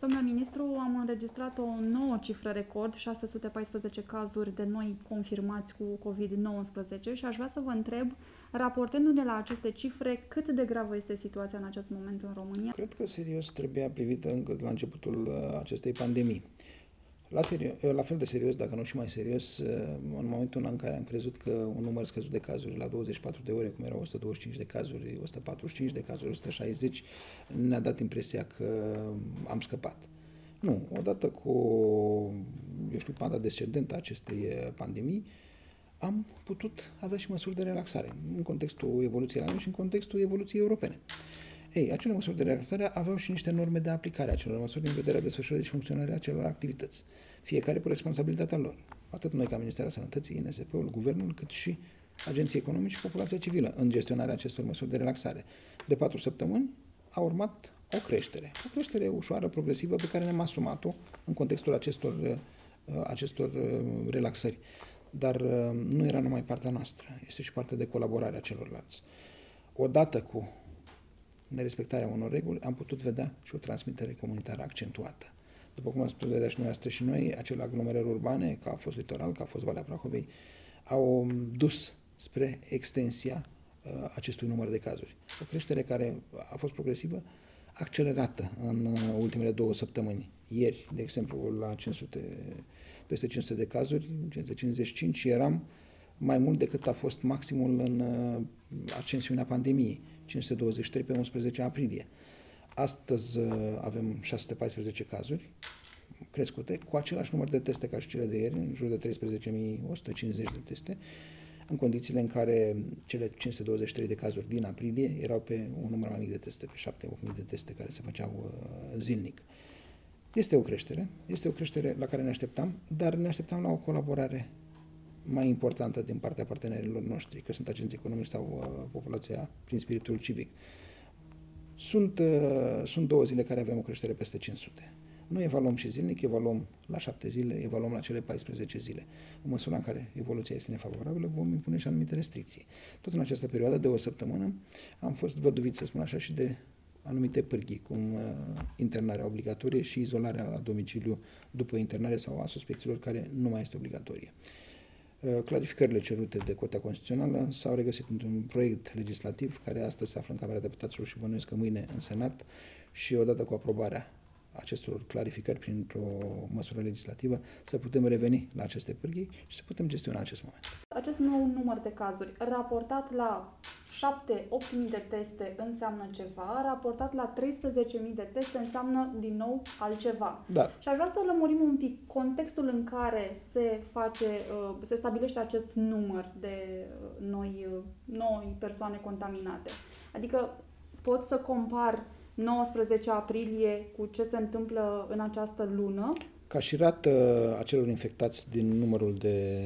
Domnule ministru, am înregistrat o nouă cifră record, 614 cazuri de noi confirmați cu COVID-19 și aș vrea să vă întreb, raportându-ne la aceste cifre, cât de gravă este situația în acest moment în România? Cred că serios trebuia privită încă la începutul uh, acestei pandemii. La, serios, la fel de serios, dacă nu și mai serios, în momentul în care am crezut că un număr scăzut de cazuri la 24 de ore, cum erau 125 de cazuri, 145 de cazuri, 160, ne-a dat impresia că am scăpat. Nu, odată cu, eu știu, panda descendentă a acestei pandemii, am putut avea și măsuri de relaxare în contextul evoluției la noi și în contextul evoluției europene. Ei, acele măsuri de relaxare aveau și niște norme de aplicare a acelor măsuri din vederea desfășurării și funcționării acelor activități. Fiecare cu responsabilitatea lor. Atât noi ca Ministerul Sănătății, INSP-ul, Guvernul, cât și agenții economici și populația civilă în gestionarea acestor măsuri de relaxare. De patru săptămâni a urmat o creștere. O creștere ușoară, progresivă, pe care ne-am asumat-o în contextul acestor, uh, acestor uh, relaxări. Dar uh, nu era numai partea noastră, este și partea de colaborare a celorlalți. Odată cu nerespectarea unor reguli, am putut vedea și o transmitere comunitară accentuată. După cum am spus de și noastră și noi, acele aglomerări urbane, ca a fost Litoral, ca a fost Valea Prahovei, au dus spre extensia uh, acestui număr de cazuri. O creștere care a fost progresivă, accelerată în uh, ultimele două săptămâni. Ieri, de exemplu, la 500, peste 500 de cazuri, 555, eram mai mult decât a fost maximul în uh, ascensiunea pandemiei. 523 pe 11 aprilie. Astăzi uh, avem 614 cazuri crescute, cu același număr de teste ca și cele de ieri, în jur de 13.150 de teste, în condițiile în care cele 523 de cazuri din aprilie erau pe un număr mai mic de teste, pe 7-8.000 de teste care se făceau uh, zilnic. Este o creștere, este o creștere la care ne așteptam, dar ne așteptam la o colaborare mai importantă din partea partenerilor noștri, că sunt agenții economici sau uh, populația prin spiritul civic. Sunt, uh, sunt două zile care avem o creștere peste 500. Noi evaluăm și zilnic, evaluăm la șapte zile, evaluăm la cele 14 zile. În măsura în care evoluția este nefavorabilă, vom impune și anumite restricții. Tot în această perioadă de o săptămână am fost văduvit, să spun așa, și de anumite pârghii, cum uh, internarea obligatorie și izolarea la domiciliu după internare sau a suspecțiilor care nu mai este obligatorie. Uh, clarificările cerute de Curtea Constituțională s-au regăsit într-un proiect legislativ care astăzi se află în Camera Deputaților și bănuiesc că mâine în Senat și odată cu aprobarea acestor clarificări printr-o măsură legislativă, să putem reveni la aceste pârghii și să putem gestiona acest moment. Acest nou număr de cazuri raportat la 7-8.000 de teste înseamnă ceva, raportat la 13.000 de teste înseamnă din nou altceva. Da. Și aș vrea să lămurim un pic contextul în care se face, uh, se stabilește acest număr de uh, noi, uh, noi persoane contaminate. Adică pot să compar 19 aprilie cu ce se întâmplă în această lună. Ca și rată acelor infectați din numărul de,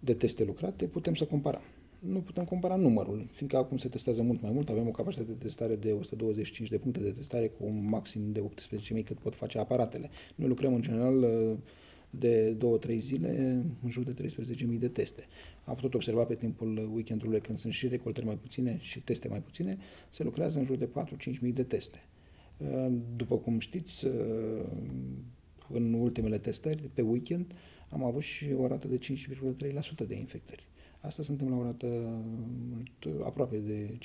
de teste lucrate, putem să comparăm. Nu putem compara numărul, fiindcă acum se testează mult mai mult, avem o capacitate de testare de 125 de puncte de testare cu un maxim de 18.000 cât pot face aparatele. Noi lucrăm în general de 2-3 zile în jur de 13.000 de teste. Am putut observa pe timpul weekendului când sunt și recoltări mai puține și teste mai puține, se lucrează în jur de 4-5.000 de teste. După cum știți, în ultimele testări, pe weekend, am avut și o rată de 5,3% de infectări. Astăzi suntem la o rată aproape de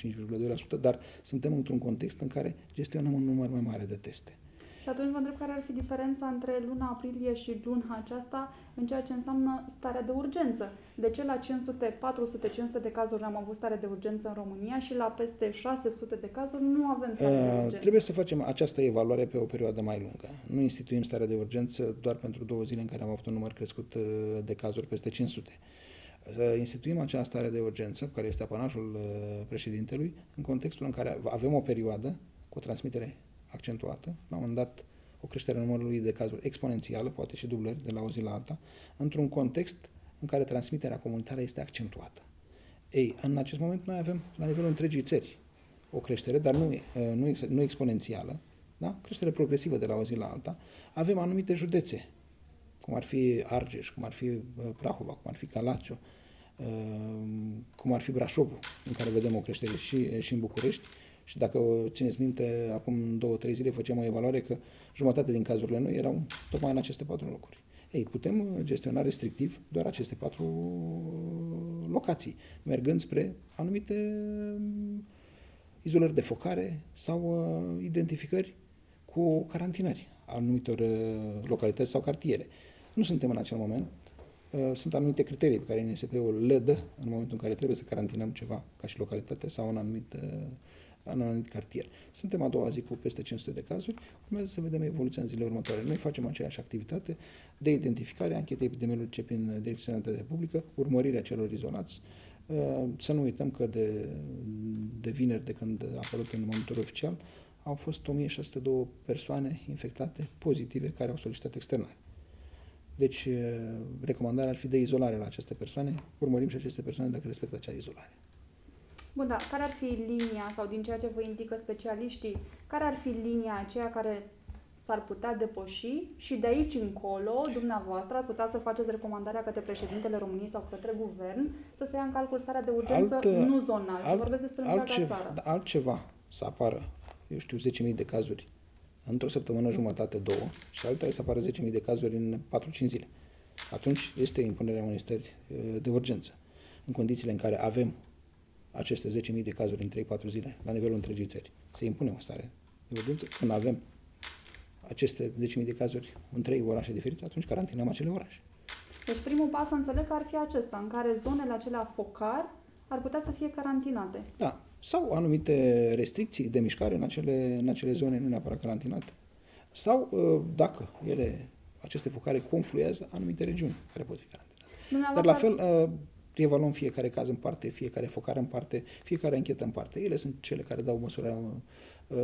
5,2%, dar suntem într-un context în care gestionăm un număr mai mare de teste. Și atunci vă întreb care ar fi diferența între luna aprilie și luna aceasta în ceea ce înseamnă starea de urgență. De ce la 500, 400, 500 de cazuri am avut stare de urgență în România și la peste 600 de cazuri nu avem stare de uh, urgență? Trebuie să facem această evaluare pe o perioadă mai lungă. Nu instituim starea de urgență doar pentru două zile în care am avut un număr crescut uh, de cazuri peste 500 să instituim această stare de urgență, care este apanajul uh, președintelui, în contextul în care avem o perioadă cu o transmitere accentuată, la un moment dat o creștere a numărului de cazuri exponențială, poate și dublări de la o zi la alta, într-un context în care transmiterea comunitară este accentuată. Ei, în acest moment noi avem la nivelul întregii țări o creștere, dar nu, nu, nu exponențială, da? creștere progresivă de la o zi la alta. Avem anumite județe, cum ar fi Argeș, cum ar fi Prahova, cum ar fi Galațiu, cum ar fi Brașovul, în care vedem o creștere și, și în București, Și dacă țineți minte, acum două, trei zile făceam o evaluare că jumătate din cazurile noi erau tocmai în aceste patru locuri. Ei, putem gestiona restrictiv doar aceste patru locații, mergând spre anumite izolări de focare sau uh, identificări cu carantinări anumitor uh, localități sau cartiere. Nu suntem în acel moment. Uh, sunt anumite criterii pe care NSP-ul le dă în momentul în care trebuie să carantinăm ceva ca și localitate sau un anumit, uh, în un anumit cartier. Suntem a doua zi cu peste 500 de cazuri, urmează să vedem evoluția în zilele următoare. Noi facem aceeași activitate de identificare, anchete epidemiologice prin Direcția Sănătate Publică, urmărirea celor izolați, uh, să nu uităm că de, de vineri, de când a apărut în momentul oficial, au fost 1602 persoane infectate pozitive care au solicitat externare. Deci, recomandarea ar fi de izolare la aceste persoane. Urmărim și aceste persoane dacă respectă acea izolare. Bun, da. Care ar fi linia, sau din ceea ce vă indică specialiștii, care ar fi linia aceea care s-ar putea depăși și de aici încolo, dumneavoastră, ați putea să faceți recomandarea către președintele României sau către guvern să se ia în calcul starea de urgență alt, nu zonal, alt, vorbesc despre întreaga altceva, țară. Da, altceva să apară, eu știu, 10.000 de cazuri într-o săptămână jumătate, două, și alta să apară 10.000 de cazuri în 4-5 zile. Atunci este impunerea unei stări de urgență. În condițiile în care avem aceste 10.000 de cazuri în 3-4 zile, la nivelul întregii țări, se impune o stare de urgență. Când avem aceste 10.000 de cazuri în trei orașe diferite, atunci carantinăm acele orașe. Deci primul pas, înțeleg că ar fi acesta, în care zonele acelea focar ar putea să fie carantinate. Da, sau anumite restricții de mișcare în acele, în acele zone, nu neapărat carantinate. Sau, uh, dacă ele, aceste focare confluează anumite regiuni care pot fi carantinate. Dar la fel, uh, evaluăm fiecare caz în parte, fiecare focare în parte, fiecare închetă în parte. Ele sunt cele care dau măsura uh,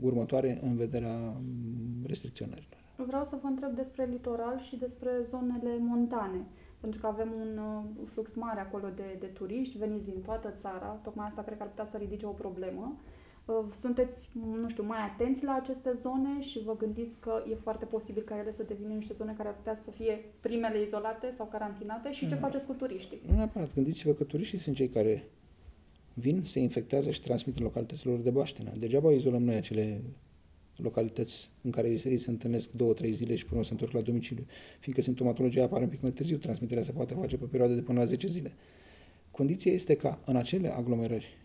următoare în vederea um, restricționărilor. Vreau să vă întreb despre litoral și despre zonele montane pentru că avem un uh, flux mare acolo de, de turiști veniți din toată țara, tocmai asta cred că ar putea să ridice o problemă. Uh, sunteți, nu știu, mai atenți la aceste zone și vă gândiți că e foarte posibil ca ele să devină niște zone care ar putea să fie primele izolate sau carantinate și ce mm. faceți cu turiștii? Nu neapărat. Gândiți-vă că turiștii sunt cei care vin, se infectează și transmit în localităților de baștină. Degeaba izolăm noi acele localități în care ei se întâlnesc două, trei zile și până se întorc la domiciliu, fiindcă simptomatologia apare un pic mai târziu, transmiterea se poate face pe perioade de până la 10 zile. Condiția este ca în acele aglomerări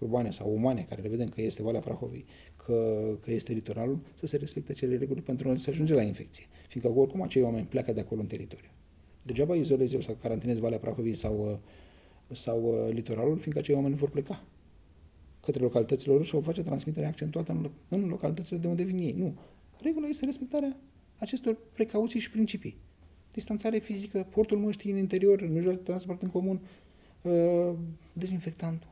urbane sau umane, care le vedem că este Valea Prahovei, că, că este litoralul, să se respecte acele reguli pentru a se ajunge la infecție. Fiindcă oricum acei oameni pleacă de acolo în teritoriu. Degeaba izolez eu sau carantinez Valea Prahovei sau, sau litoralul, fiindcă acei oameni vor pleca către localitățile lor și o face transmiterea accentuată în, în localitățile de unde vin ei. Nu. Regula este respectarea acestor precauții și principii. Distanțare fizică, portul măștii în interior, în mijloc de transport în comun, uh, dezinfectantul,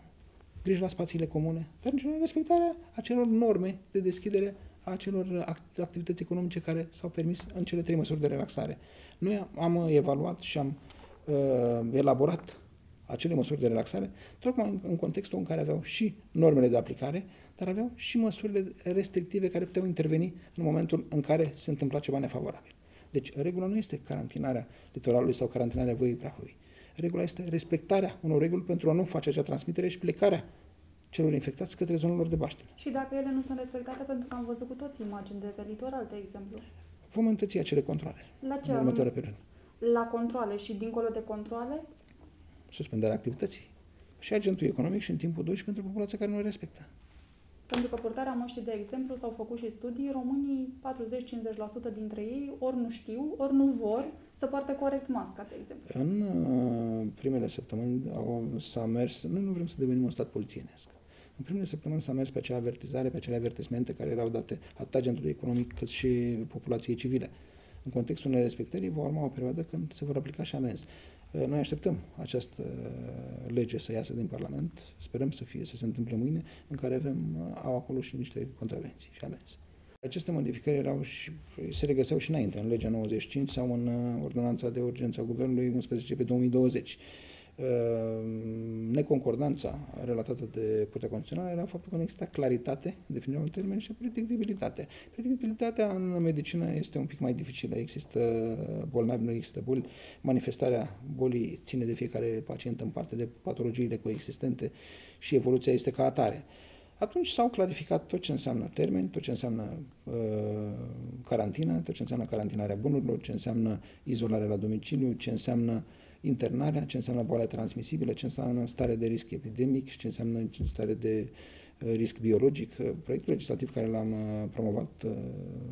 grijă la spațiile comune, dar în general respectarea acelor norme de deschidere a acelor activități economice care s-au permis în cele trei măsuri de relaxare. Noi am evaluat și am uh, elaborat acele măsuri de relaxare, tocmai în contextul în care aveau și normele de aplicare, dar aveau și măsurile restrictive care puteau interveni în momentul în care se întâmpla ceva nefavorabil. Deci, regula nu este carantinarea litoralului sau carantinarea Văii Prahovei. Regula este respectarea unor reguli pentru a nu face acea transmitere și plecarea celor infectați către zonelor de baștină. Și dacă ele nu sunt respectate, pentru că am văzut cu toți imagini de pe litoral, de exemplu? Vom întăți acele controle La ce? în următoarea perioadă. La controle și dincolo de controle? suspendarea activității. Și agentul economic și în timpul 2 și pentru populația care nu le respectă. Pentru că purtarea măștii, de exemplu, s-au făcut și studii, românii, 40-50% dintre ei, ori nu știu, ori nu vor să poarte corect masca, de exemplu. În uh, primele săptămâni au, s-a mers, noi nu vrem să devenim un stat polițienesc. În primele săptămâni s-a mers pe acea avertizare, pe acele avertismente care erau date atât agentului economic cât și populației civile. În contextul nerespectării va urma o perioadă când se vor aplica și amenzi. Eh, noi așteptăm această lege să iasă din Parlament, sperăm să fie, să se întâmple mâine, în care avem, eh, au acolo și niște contravenții și amenzi. Aceste modificări erau și, se regăseau și înainte, în legea 95 sau în eh, ordonanța de urgență a Guvernului 11 pe 2020. Ehm, neconcordanța relatată de Curtea Constituțională era faptul că nu exista claritate, definirea unui termen și predictibilitate. Predictibilitatea în medicină este un pic mai dificilă. Există bolnavi, nu există boli. Manifestarea bolii ține de fiecare pacient în parte de patologiile coexistente și evoluția este ca atare. Atunci s-au clarificat tot ce înseamnă termeni, tot ce înseamnă uh, carantină, tot ce înseamnă carantinarea bunurilor, ce înseamnă izolare la domiciliu, ce înseamnă internarea, ce înseamnă boala transmisibile, ce înseamnă stare de risc epidemic și ce înseamnă stare de uh, risc biologic. Uh, proiectul legislativ care l-am uh, promovat uh,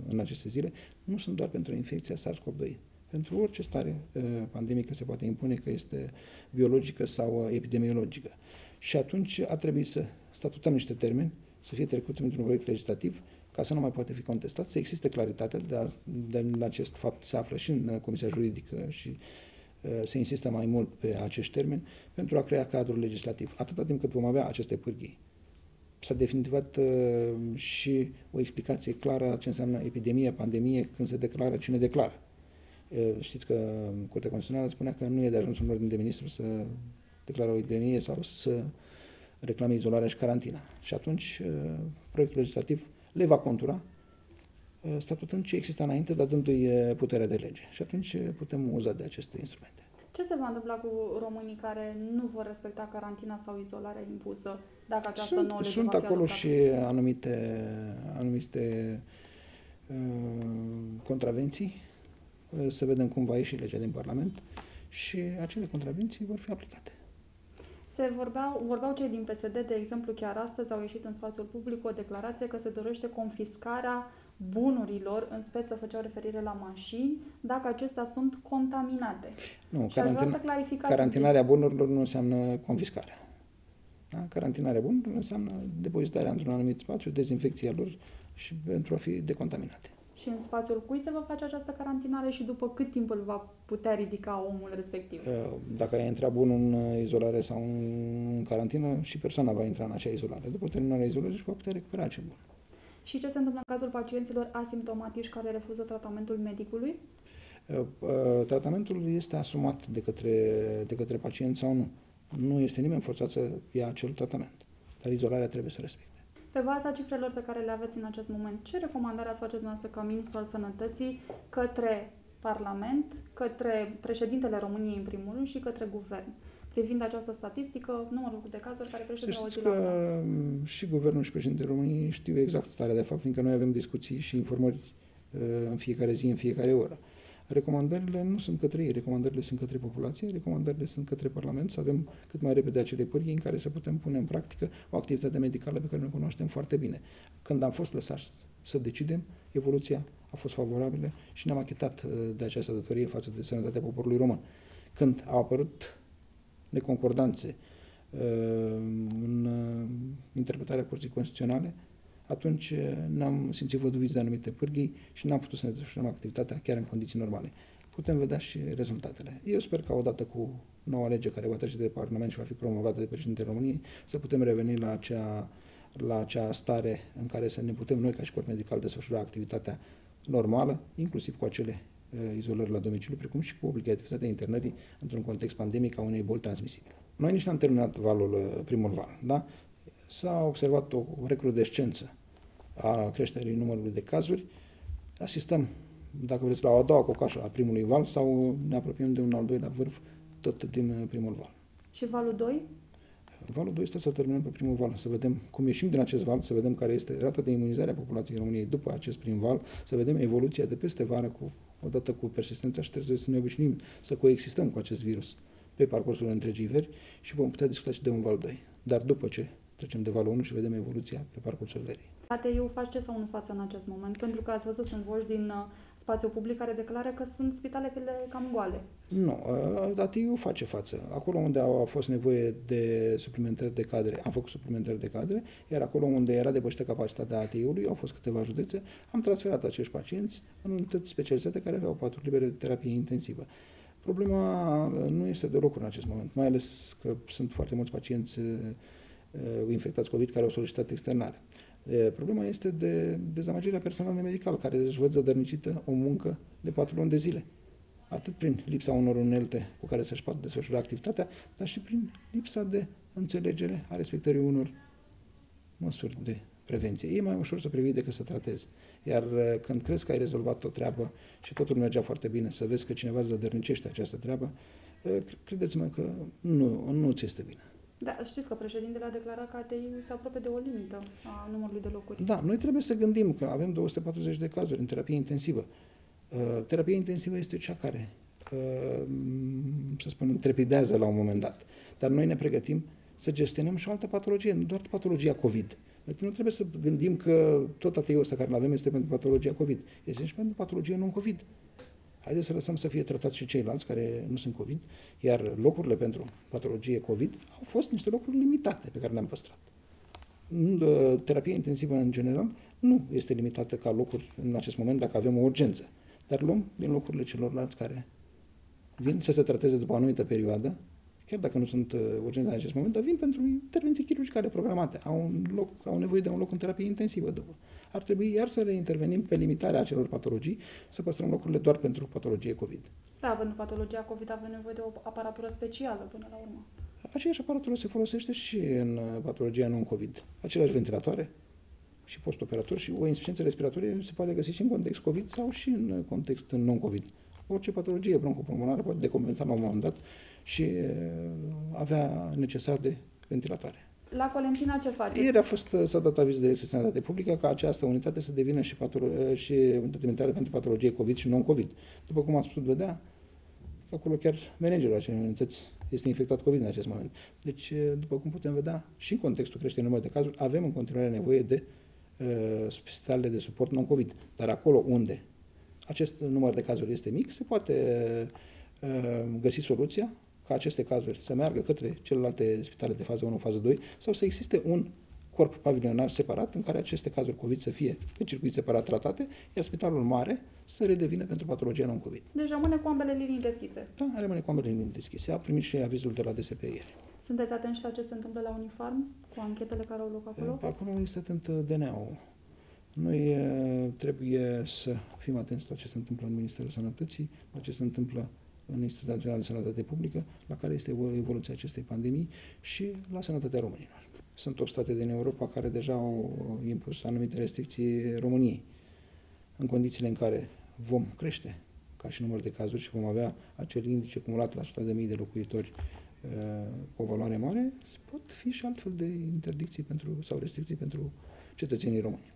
în aceste zile nu sunt doar pentru infecția SARS-CoV-2. Pentru orice stare uh, pandemică se poate impune că este biologică sau uh, epidemiologică. Și atunci a trebuit să statutăm niște termeni, să fie trecut într-un proiect legislativ, ca să nu mai poate fi contestat, să existe claritate, de, de, de acest fapt se află și în uh, Comisia Juridică și uh, se insistă mai mult pe acești termeni pentru a crea cadrul legislativ. Atâta timp cât vom avea aceste pârghii. S-a definitivat uh, și o explicație clară a ce înseamnă epidemie, pandemie, când se declară, cine declară. Uh, știți că Curtea Constituțională spunea că nu e de ajuns un ordin de ministru să declară o epidemie sau să reclame izolarea și carantina. Și atunci uh, proiectul legislativ le va contura uh, statutând ce există înainte, dar dându-i uh, puterea de lege. Și atunci putem uza de aceste instrumente. Ce se va întâmpla cu românii care nu vor respecta carantina sau izolarea impusă dacă această sunt, nouă lege Sunt va fi acolo adoptată? și anumite, anumite uh, contravenții. Uh, Să vedem cum va ieși legea din Parlament și acele contravenții vor fi aplicate. Se vorbeau, vorbeau cei din PSD, de exemplu, chiar astăzi au ieșit în spațiul public o declarație că se dorește confiscarea bunurilor, în speță făceau referire la mașini, dacă acestea sunt contaminate. Nu, Și aș vrea să carantina, clarificați carantinarea bunurilor nu înseamnă confiscarea. Da? Carantinarea bunurilor înseamnă depozitarea într-un anumit spațiu, dezinfecția lor și pentru a fi decontaminate. Și în spațiul cui se va face această carantinare și după cât timp îl va putea ridica omul respectiv? Uh, Dacă ai intrat bunul în uh, izolare sau în carantină, și persoana va intra în acea izolare. După terminarea izolării își va putea recupera acel bun. Și ce se întâmplă în cazul pacienților asimptomatici care refuză tratamentul medicului? Uh, uh, Tratamentul este asumat de către, de către pacient sau nu. Nu este nimeni forțat să ia acel tratament. Dar izolarea trebuie să respecte. Pe baza cifrelor pe care le aveți în acest moment, ce recomandare ați face dumneavoastră ca ministru al sănătății către Parlament, către președintele României în primul rând și către guvern? Privind această statistică, numărul de cazuri care Să crește de la o zi știți la că alta. um, și guvernul și președintele României știu exact starea de fapt, fiindcă noi avem discuții și informări uh, în fiecare zi, în fiecare oră. Recomandările nu sunt către ei, recomandările sunt către populație, recomandările sunt către Parlament, să avem cât mai repede acele pârghii în care să putem pune în practică o activitate medicală pe care ne cunoaștem foarte bine. Când am fost lăsați să decidem, evoluția a fost favorabilă și ne-am achitat uh, de această datorie față de sănătatea poporului român. Când au apărut neconcordanțe uh, în uh, interpretarea Curții Constituționale, atunci uh, ne-am simțit văduviți de anumite pârghii și n-am putut să ne desfășurăm activitatea chiar în condiții normale. Putem vedea și rezultatele. Eu sper că odată cu noua lege care va trece de Parlament și va fi promovată de președintele României, să putem reveni la acea, la acea stare în care să ne putem noi, ca și corp medical, desfășura activitatea normală, inclusiv cu acele uh, izolări la domiciliu, precum și cu obligativitatea internării într-un context pandemic a unei boli transmisibile. Noi nici n-am terminat valul, uh, primul val, da? S-a observat o recrudescență a creșterii numărului de cazuri. Asistăm, dacă vreți, la o a doua cocașă a primului val sau ne apropiem de un al doilea vârf tot din uh, primul val. Și valul 2? Valul 2 este să terminăm pe primul val, să vedem cum ieșim din acest val, să vedem care este rata de imunizare a populației României după acest prim val, să vedem evoluția de peste vară cu, odată cu persistența și trebuie să ne obișnuim să coexistăm cu acest virus pe parcursul întregii veri și vom putea discuta și de un val 2. Dar după ce trecem de valul 1 și vedem evoluția pe parcursul verii. ATI-ul face sau nu față în acest moment? Pentru că ați văzut, sunt voci din uh, spațiul public care declară că sunt spitalele cam goale. Nu, uh, ATI-ul face față. Acolo unde a fost nevoie de suplimentări de cadre, am făcut suplimentări de cadre, iar acolo unde era depășită capacitatea ATI-ului, au fost câteva județe, am transferat acești pacienți în unități specializate care aveau paturi libere de terapie intensivă. Problema uh, nu este deloc în acest moment, mai ales că sunt foarte mulți pacienți uh, uh, infectați COVID care au solicitat externare. Uh, Problema este de dezamăgirea personalului medical, care își văd zădărnicită o muncă de patru luni de zile. Atât prin lipsa unor unelte cu care să-și poată desfășura activitatea, dar și prin lipsa de înțelegere a respectării unor măsuri de prevenție. E mai ușor să previi decât să tratezi. Iar uh, când crezi că ai rezolvat o treabă și totul mergea foarte bine, să vezi că cineva îți zădărnicește această treabă, uh, credeți-mă că nu, nu ți este bine. Da, știți că președintele a declarat că ATI se apropie de o limită a numărului de locuri. Da, noi trebuie să gândim că avem 240 de cazuri în terapie intensivă. Uh, terapia intensivă este cea care, uh, să spunem, trepidează la un moment dat. Dar noi ne pregătim să gestionăm și o altă patologie, nu doar patologia COVID. Deci nu trebuie să gândim că tot ATI-ul ăsta care îl avem este pentru patologia COVID. Este și pentru patologia non-COVID. Haideți să lăsăm să fie tratați și ceilalți care nu sunt COVID, iar locurile pentru patologie COVID au fost niște locuri limitate pe care le-am păstrat. Ă, terapia intensivă în general nu este limitată ca locuri în acest moment dacă avem o urgență, dar luăm din locurile celorlalți care vin să se trateze după o anumită perioadă, chiar dacă nu sunt ă, urgențe în acest moment, dar vin pentru intervenții chirurgicale programate, au, un loc, au nevoie de un loc în terapie intensivă după ar trebui iar să reintervenim pe limitarea acelor patologii, să păstrăm locurile doar pentru patologie COVID. Da, pentru patologia COVID avem nevoie de o aparatură specială până la urmă. Aceeași aparatură se folosește și în uh, patologia non-COVID. Aceleași ventilatoare și postoperator și o insuficiență respiratorie se poate găsi și în context COVID sau și în uh, context non-COVID. Orice patologie broncopulmonară poate decompensa la un moment dat și uh, avea necesar de ventilatoare. La Colentina ce faceți? Ieri a fost, uh, s-a dat aviz de sănătate publică ca această unitate să devină și, patolo- uh, și unitate pentru patologie COVID și non-COVID. După cum ați putut vedea, acolo chiar managerul acelei unități este infectat COVID în acest moment. Deci, uh, după cum putem vedea, și în contextul creșterii numărului de cazuri, avem în continuare nevoie de uh, spitalele de suport non-COVID. Dar acolo unde acest număr de cazuri este mic, se poate uh, găsi soluția ca aceste cazuri să meargă către celelalte spitale de fază 1, fază 2 sau să existe un corp pavilionar separat în care aceste cazuri COVID să fie pe circuit separat tratate, iar spitalul mare să redevină pentru patologia non-COVID. Deci rămâne cu ambele linii deschise. Da, rămâne cu ambele linii deschise. A primit și avizul de la DSP ieri. Sunteți atenți la ce se întâmplă la Unifarm, cu anchetele care au loc acolo? Acolo este atent DNA-ul. Noi trebuie să fim atenți la ce se întâmplă în Ministerul Sănătății, la ce se întâmplă în Institutul Național de Sănătate Publică, la care este evoluția acestei pandemii și la sănătatea românilor. Sunt 8 state din Europa care deja au impus anumite restricții României. În condițiile în care vom crește ca și număr de cazuri și vom avea acel indice cumulat la 100.000 de locuitori uh, cu o valoare mare, pot fi și altfel de interdicții pentru, sau restricții pentru cetățenii români.